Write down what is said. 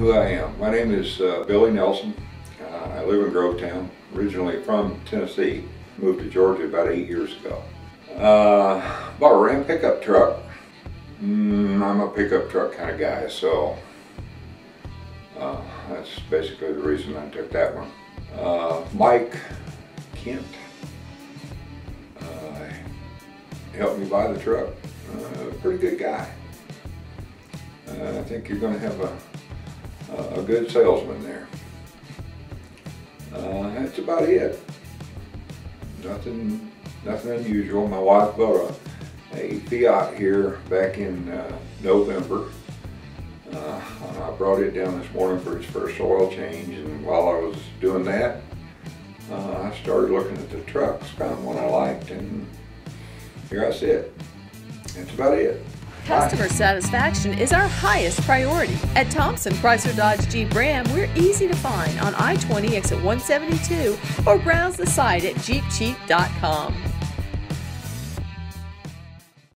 who I am. My name is uh, Billy Nelson. Uh, I live in Grovetown, originally from Tennessee. Moved to Georgia about eight years ago. Uh, bought a Ram pickup truck. Mm, I'm a pickup truck kind of guy, so uh, that's basically the reason I took that one. Uh, Mike Kent uh, helped me buy the truck. Pretty good guy. I think you're going to have a, a good salesman there. Uh, that's about it. Nothing, nothing unusual. My wife bought a, a Fiat here back in uh, November. Uh, I brought it down this morning for its first oil change, and while I was doing that, uh, I started looking at the trucks, found one I liked, and here I sit. That's about it. Customer satisfaction is our highest priority. At Thomson Chrysler Dodge Jeep Ram, we're easy to find on I 20 exit 172 or browse the site at jeepcheap.com.